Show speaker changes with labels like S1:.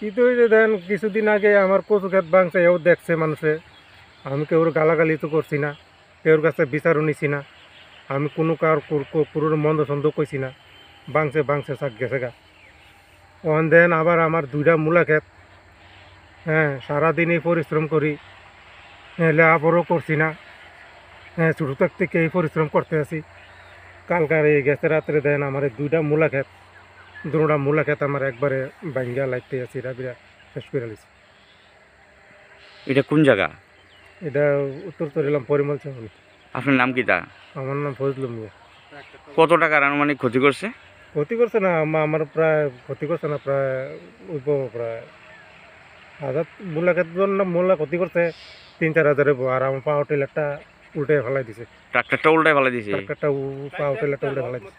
S1: কিন্তু ওই যে দেন কিছুদিন আগে আমার কচু ক্ষেত ভাঙছে, এও দেখছে মানুষে। আমি কেউর গালাগালি তো করছি না কেউর কাছে বিচারও নিছি না। আমি কোনো কার পুরোনো মন্দ সন্দ কইছি না। বাংছে বাংছে শাক গেছে গা। ওখান দেন আবার আমার দুইটা মূলা ক্ষেত। হ্যাঁ সারাদিনই পরিশ্রম করি। হ্যাঁ লেখাপড়ও করছি না। হ্যাঁ ছোটো থাকতে থেকে এই পরিশ্রম করতে আছি। কালকার এই গেছে রাত্রে দেন আমার দুইটা মূলা ক্ষেত। দুটা মূলা ক্ষেত আমার একবারে ভাঙ্গা লাগতে আছি বিরাট শেষ করে লিছি
S2: এটা কোন জায়গা
S1: এটা উত্তর চলিলাম পরিমল চৌন
S2: আপনার নাম কি তা
S1: আমার নাম ফজলুম মিয়া
S2: কত টাকার আনুমানিক ক্ষতি করছে
S1: ক্ষতি করছে না আমার প্রায় ক্ষতি করছে না প্রায় উইব প্রায় হাজার মূলা না মূলা ক্ষতি করছে তিন চার হাজারে আর আমার পা হোটেল একটা উল্টে ফেলাই দিছে।
S2: ট্রাক্টরটা উল্টায় ফেলা দিছে?
S1: ট্রাক্টরটা পাওয়ার টেলারটা উল্টে ফেলাই দিছে।